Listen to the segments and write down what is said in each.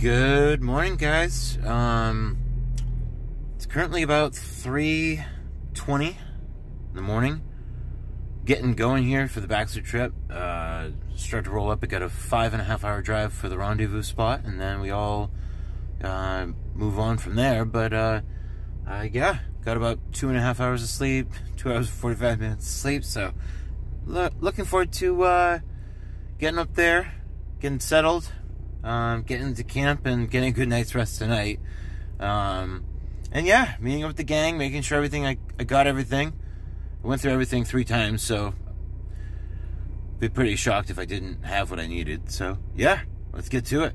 Good morning, guys. Um, it's currently about 3.20 in the morning. Getting going here for the Baxter trip. Uh, start to roll up. I got a five and a half hour drive for the rendezvous spot, and then we all uh, move on from there. But uh, uh, yeah, got about two and a half hours of sleep, two hours and 45 minutes of sleep. So lo- looking forward to uh, getting up there, getting settled um, getting to camp and getting a good night's rest tonight. Um, and yeah, meeting up with the gang, making sure everything I, I got everything. I went through everything three times, so be pretty shocked if I didn't have what I needed. So yeah, let's get to it.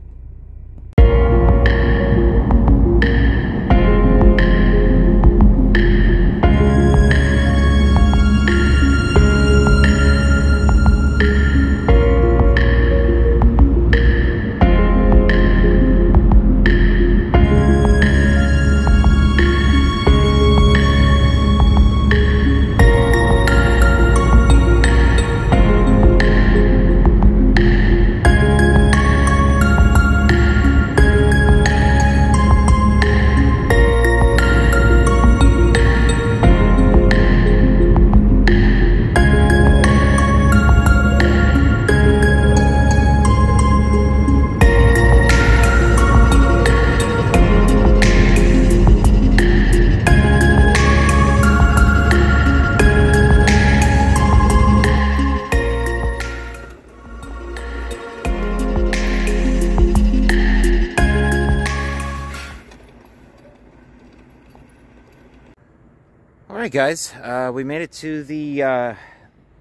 Right, guys, uh, we made it to the uh,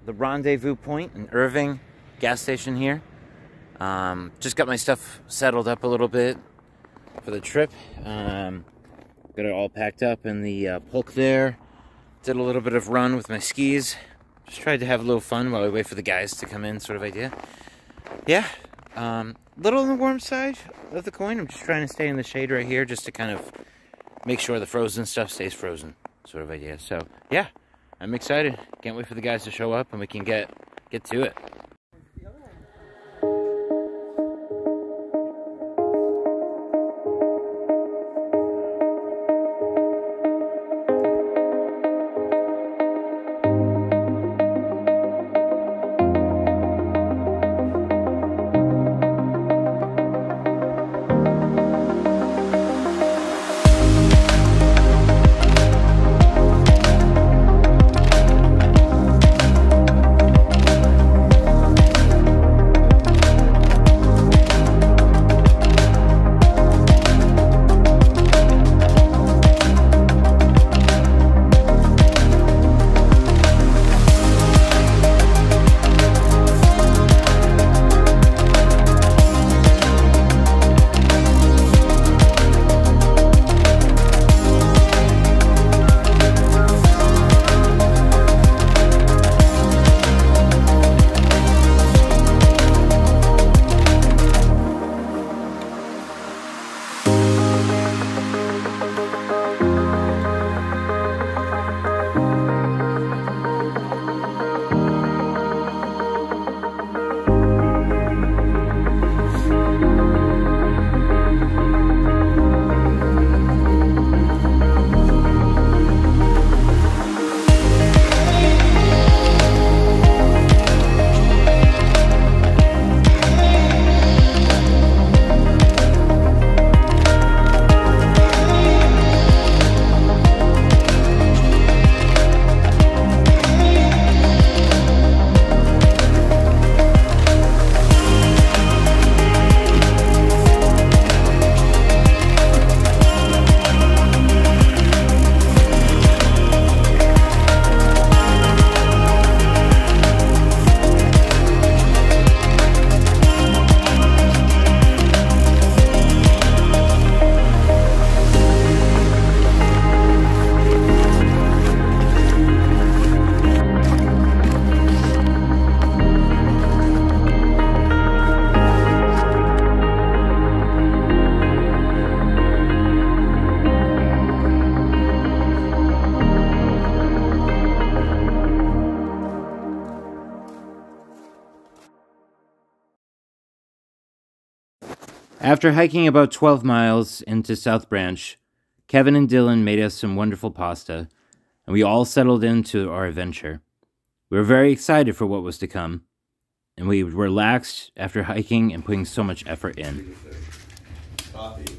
the rendezvous point in Irving gas station here. Um, just got my stuff settled up a little bit for the trip. Um, got it all packed up in the uh, there. Did a little bit of run with my skis. Just tried to have a little fun while we wait for the guys to come in, sort of idea. Yeah, um, little on the warm side of the coin. I'm just trying to stay in the shade right here, just to kind of make sure the frozen stuff stays frozen sort of idea. So yeah, I'm excited. Can't wait for the guys to show up and we can get get to it. After hiking about 12 miles into South Branch, Kevin and Dylan made us some wonderful pasta, and we all settled into our adventure. We were very excited for what was to come, and we relaxed after hiking and putting so much effort in. Coffee.